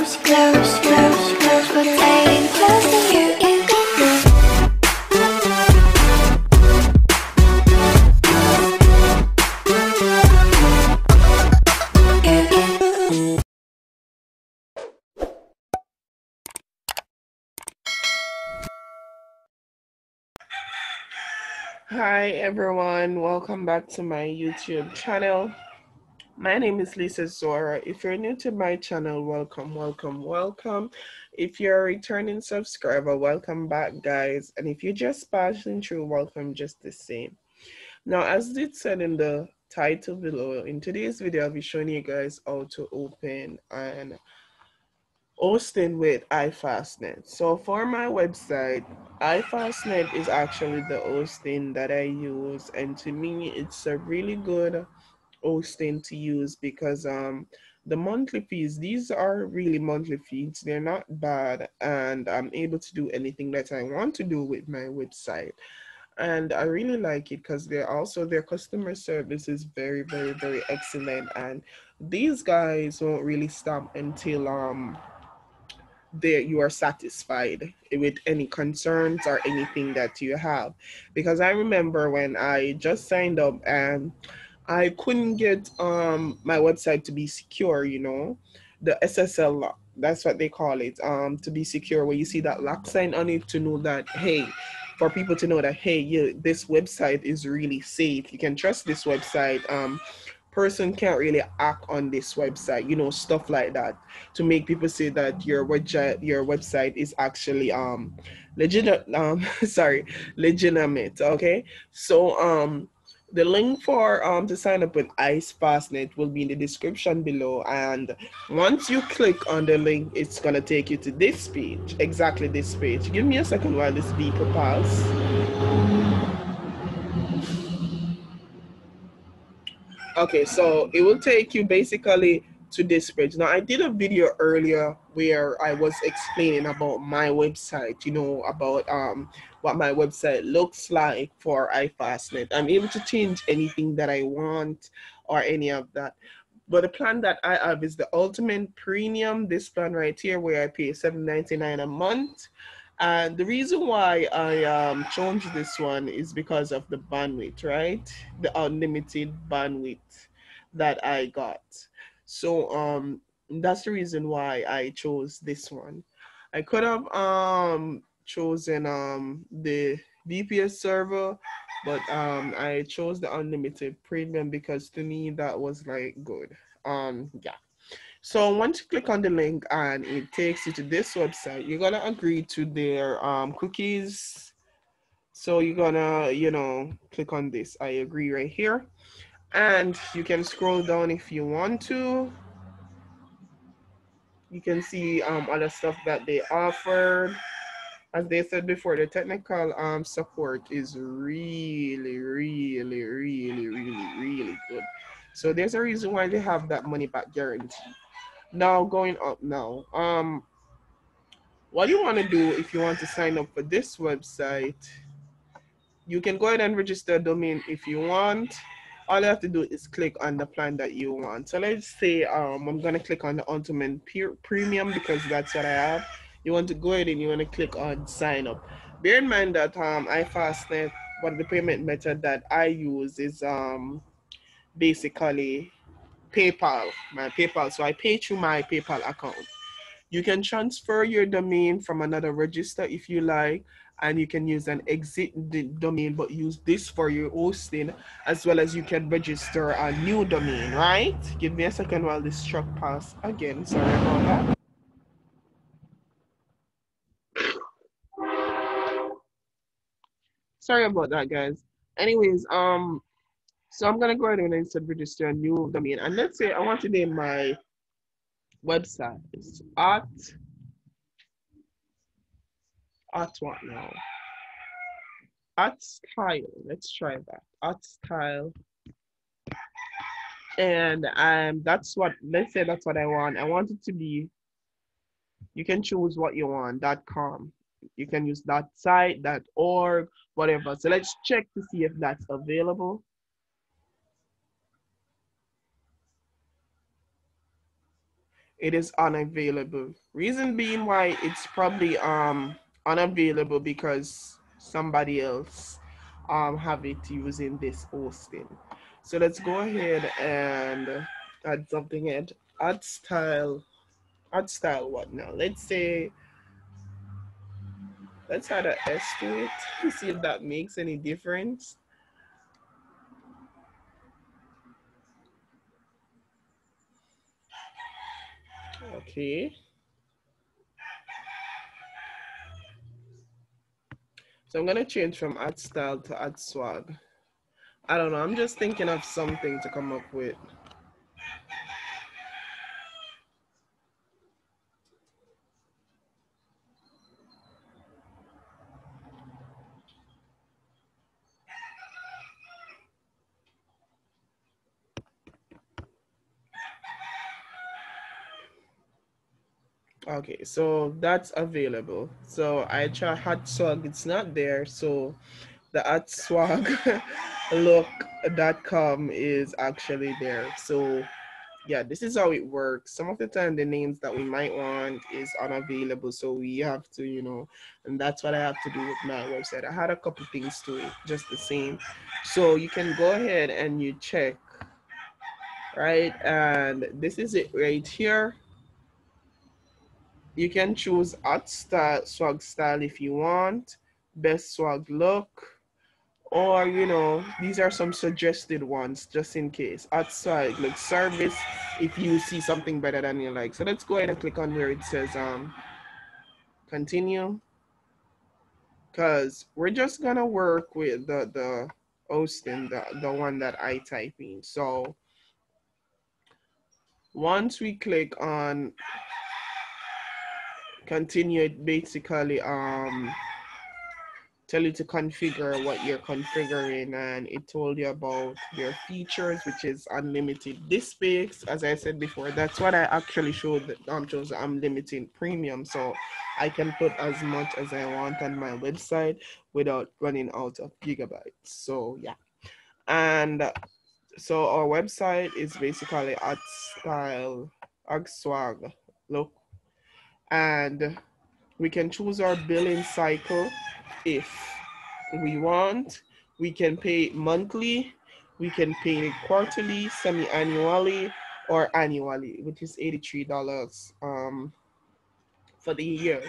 close, close, close, close, to you, you. Hi everyone, welcome back to my YouTube channel. My name is Lisa Zora. If you're new to my channel, welcome, welcome, welcome. If you're a returning subscriber, welcome back, guys. And if you're just passing through, welcome just the same. Now, as it said in the title below, in today's video, I'll be showing you guys how to open an hosting with iFastnet. So for my website, iFastnet is actually the hosting that I use, and to me, it's a really good hosting to use because um the monthly fees these are really monthly fees. They're not bad and i'm able to do anything that i want to do with my website. And i really like it because they're also their customer service is very very very excellent and these guys won't really stop until um there you are satisfied with any concerns or anything that you have. Because i remember when i just signed up and i couldn't get um my website to be secure you know? The ssl lock that's what they call it um to be secure where you see that lock sign on it to know that hey for people to know that hey yeah, this website is really safe. You can trust this website. Um person can't really act on this website you know stuff like that to make people say that your website your website is actually um legit um sorry legitimate okay? So um the link for um to sign up with iFastnet will be in the description below and once you click on the link it's gonna take you to this page exactly this page give me a second while this beeper pass Okay, so it will take you basically to this page. Now, I did a video earlier where I was explaining about my website, you know, about um what my website looks like for iFastnet. I'm able to change anything that I want or any of that. But the plan that I have is the ultimate premium, this plan right here, where I pay $7.99 a month. And the reason why I um, chose this one is because of the bandwidth, right? The unlimited bandwidth that I got. So um, that's the reason why I chose this one. I could have um, chosen um, the VPS server, but um, I chose the unlimited premium because to me that was like good. Um, yeah. So once you click on the link and it takes you to this website, you're gonna agree to their um, cookies. So you're gonna, you know, click on this. I agree right here. And you can scroll down if you want to. You can see um, other stuff that they offered. As they said before, the technical um, support is really, really, really, really, really good. So there's a reason why they have that money back guarantee. Now going up now. Um, what you want to do if you want to sign up for this website, you can go ahead and register a domain if you want. All you have to do is click on the plan that you want. So let's say um, I'm gonna click on the Ultimate Premium because that's what I have. You want to go ahead and you want to click on sign up. Bear in mind that um, iFastnet, one of the payment method that I use is um, basically PayPal, my PayPal. So I pay through my PayPal account. You can transfer your domain from another register if you like, and you can use an exit domain, but use this for your hosting, as well as you can register a new domain, right? Give me a second while this truck pass again. Sorry about that. Sorry about that, guys. Anyways, um, so I'm gonna go ahead and instead register a new domain. And let's say I want to name my website is at at what now? At style. Let's try that. At style. And um that's what let's say that's what I want. I want it to be you can choose what you want, dot com. You can use that site, that org, whatever. So let's check to see if that's available. it is unavailable. Reason being why it's probably um unavailable because somebody else um have it using this hosting. So let's go ahead and add something and add style. Add style what now? Let's say let's add a S to it. See if that makes any difference. Okay. So I'm gonna change from add style to add swag. I don't know, I'm just thinking of something to come up with. Okay, so that's available. So I try hot swag, it's not there. So the at swag look.com is actually there. So yeah, this is how it works. Some of the time the names that we might want is unavailable. So we have to, you know, and that's what I have to do with my website. I had a couple things to it, just the same. So you can go ahead and you check, right? And this is it right here you can choose art style, swag style if you want, best swag look, or you know, these are some suggested ones just in case. Outside, like service, if you see something better than you like. So let's go ahead and click on where it says um continue. Cause we're just gonna work with the the hosting, the, the one that I type in. So once we click on continue it basically um tell you to configure what you're configuring and it told you about your features which is unlimited disk space as i said before that's what i actually showed that um chose i'm limiting premium. So i can put as much as i want on my website without running out of gigabytes. So yeah. And so our website is basically at style swag look and we can choose our billing cycle if we want. We can pay monthly, we can pay quarterly, semi-annually, or annually, which is $83 um, for the year.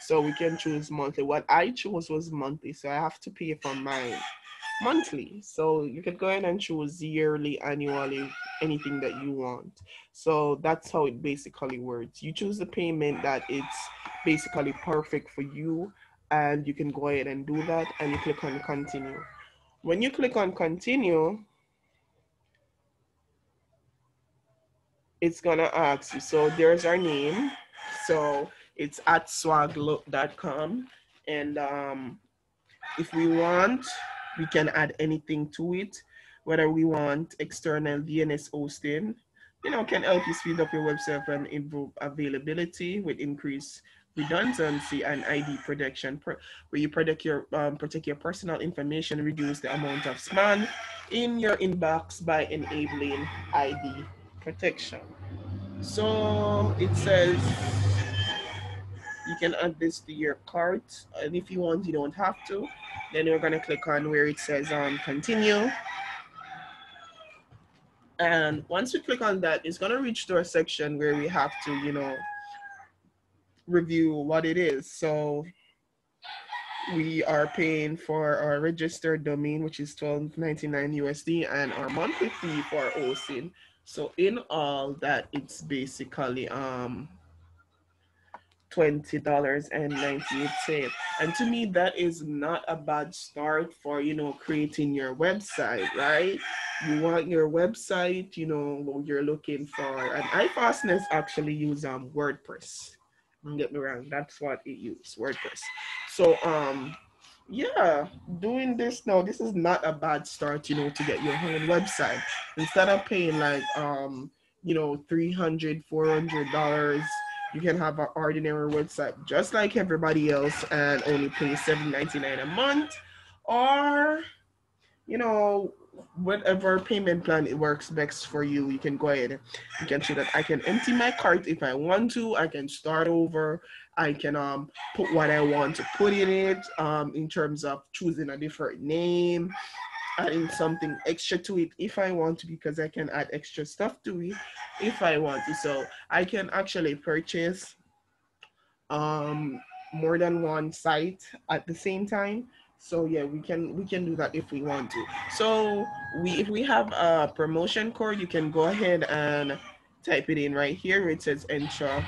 So we can choose monthly. What I chose was monthly, so I have to pay for mine monthly. So you can go ahead and choose yearly, annually, anything that you want. So that's how it basically works. You choose the payment that it's basically perfect for you and you can go ahead and do that and you click on continue. When you click on continue, it's gonna ask you. So there's our name. So it's at swaglook.com. And um, if we want, we can add anything to it, whether we want external DNS hosting, you know, can help you speed up your website and improve availability with increased redundancy and ID protection, where you protect your um, protect your personal information, reduce the amount of spam in your inbox by enabling ID protection. So it says you can add this to your cart, and if you want, you don't have to. Then we're gonna click on where it says um, continue. And once we click on that, it's gonna reach to a section where we have to, you know, review what it is. So we are paying for our registered domain, which is 12.99 USD, and our monthly fee for hosting. So in all that, it's basically um $20.98. And to me, that is not a bad start for, you know, creating your website, right? You want your website, you know, you're looking for, and iFastnet actually use um, WordPress. Don't get me wrong, that's what it uses, WordPress. So, um, yeah, doing this now, this is not a bad start, you know, to get your own website. Instead of paying like, um, you know, 300 $400 you can have an ordinary website just like everybody else and only pay $7.99 a month or you know whatever payment plan it works best for you, you can go ahead. You can see that I can empty my cart if I want to. I can start over. I can um put what I want to put in it um in terms of choosing a different name, adding something extra to it if I want to because I can add extra stuff to it if I want to. So I can actually purchase um more than one site at the same time. So yeah we can we can do that if we want to. So we if we have a promotion code you can go ahead and type it in right here. It says enter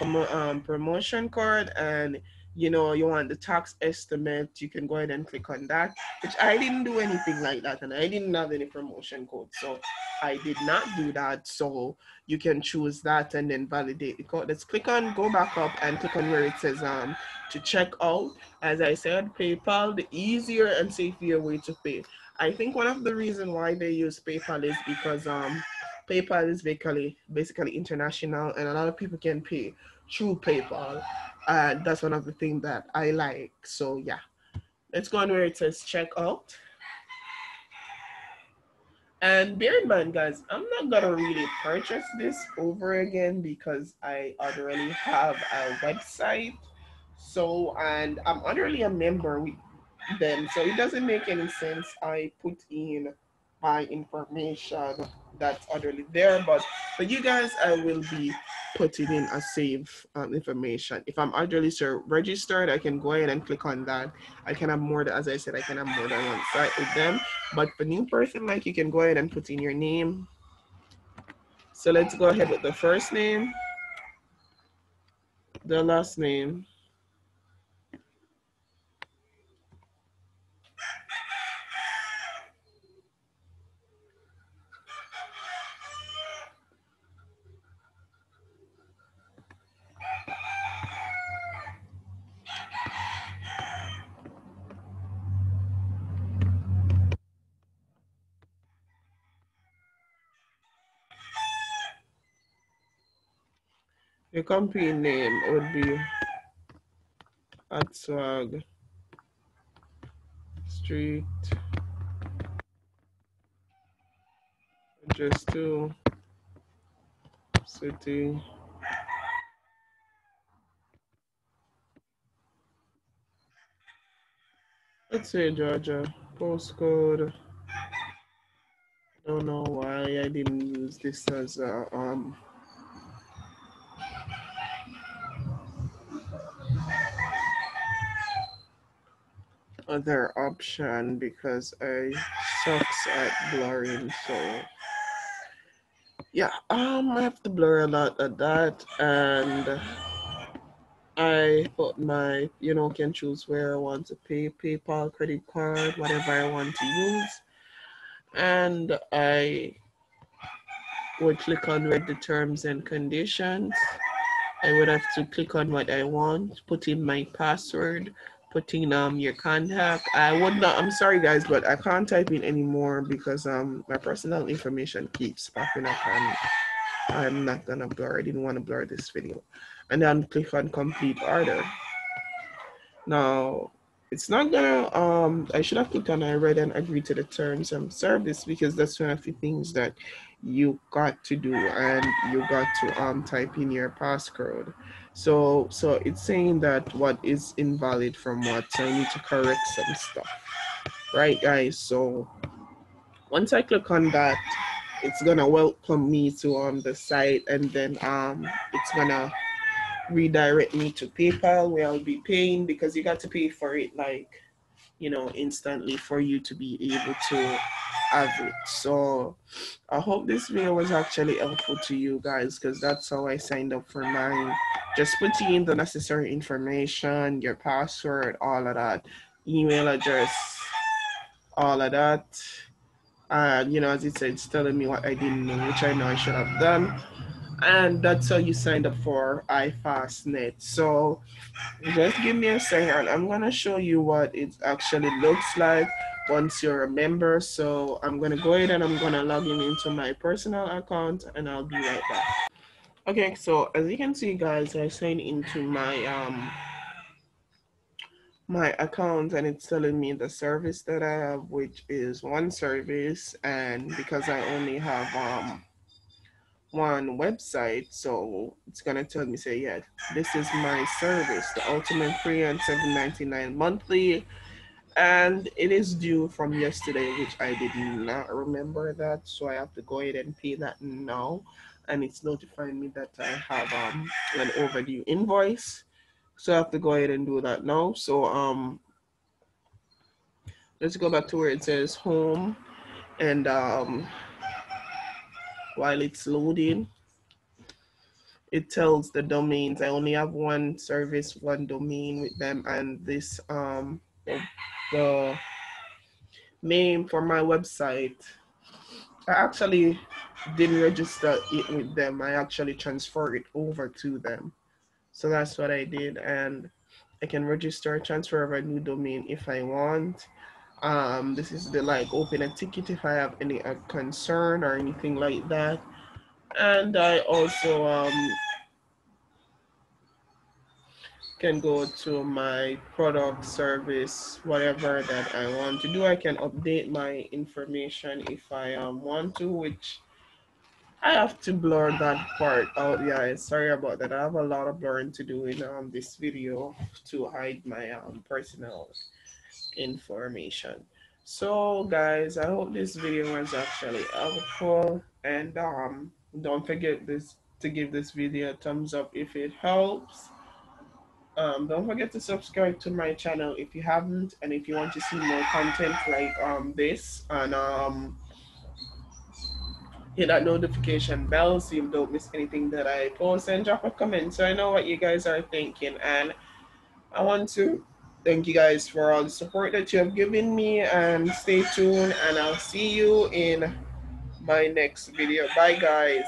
um, promotion code and you know you want the tax estimate you can go ahead and click on that which i didn't do anything like that and i didn't have any promotion code so i did not do that. So you can choose that and then validate the code. Let's click on go back up and click on where it says um to check out. As i said paypal the easier and safer way to pay. I think one of the reason why they use paypal is because um paypal is basically basically international and a lot of people can pay through paypal and that's one of the things that I like. So yeah, let's go on where it says checkout. And bear in mind, guys, I'm not gonna really purchase this over again because I already have a website. So, and I'm already a member with them, so it doesn't make any sense. I put in my information that's already there. But for you guys, I will be putting in a save um, information. If I'm already so registered, I can go ahead and click on that. I can have more, as I said, I can have more than one site with them. But for new person, like you can go ahead and put in your name. So let's go ahead with the first name, the last name, The company name would be Atswag Street. Address to city. Let's say Georgia. Postcode. I don't know why I didn't use this as a um other option because I sucks at blurring. So yeah, um, I have to blur a lot of that, and I put my, you know, can choose where I want to pay, PayPal, credit card, whatever I want to use, and I would click on read the terms and conditions. I would have to click on what I want, put in my password, putting um your contact. I would not. I'm sorry guys, but I can't type in anymore because um my personal information keeps popping up and I'm not gonna blur. I didn't want to blur this video, and then click on complete order. Now it's not gonna um I should have clicked on I read and agree to the terms of service because that's one of the things that you got to do and you got to um type in your passcode. So so it's saying that what is invalid from what so I need to correct some stuff. Right guys, so once I click on that, it's gonna welcome me to um the site and then um it's gonna redirect me to PayPal where I'll be paying because you got to pay for it like you know instantly for you to be able to have it. So I hope this video was actually helpful to you guys because that's how I signed up for mine. Just putting in the necessary information, your password, all of that, email address, all of that. And you know, as it said, it's telling me what I didn't know, which I know I should have done and that's how you signed up for iFastnet. So just give me a second. I'm gonna show you what it actually looks like once you're a member. So I'm gonna go ahead and I'm gonna log in into my personal account and I'll be right back. Okay, so as you can see guys, I signed into my um my account and it's telling me the service that I have, which is one service. And because I only have um, one website, so it's gonna tell me, say, yeah, this is my service, the ultimate free and 7.99 monthly. And it is due from yesterday, which I did not remember that. So I have to go ahead and pay that now. And it's notifying me that I have um, an overdue invoice. So I have to go ahead and do that now. So um, let's go back to where it says home and um, while it's loading, it tells the domains. I only have one service, one domain with them and this um, the, the name for my website. I actually didn't register it with them. I actually transferred it over to them. So that's what I did. And I can register, transfer of a new domain if I want. Um, this is the like open a ticket if I have any uh, concern or anything like that. And I also um, can go to my product service, whatever that I want to do. I can update my information if I um, want to, which I have to blur that part out. Yeah, sorry about that. I have a lot of blurring to do in um, this video to hide my um, personal information. So guys, I hope this video was actually helpful and um, don't forget this to give this video a thumbs up if it helps. Um, don't forget to subscribe to my channel if you haven't and if you want to see more content like um, this and um, hit that notification bell so you don't miss anything that I post and drop a comment so I know what you guys are thinking and I want to thank you guys for all the support that you have given me and stay tuned and I'll see you in my next video. Bye guys.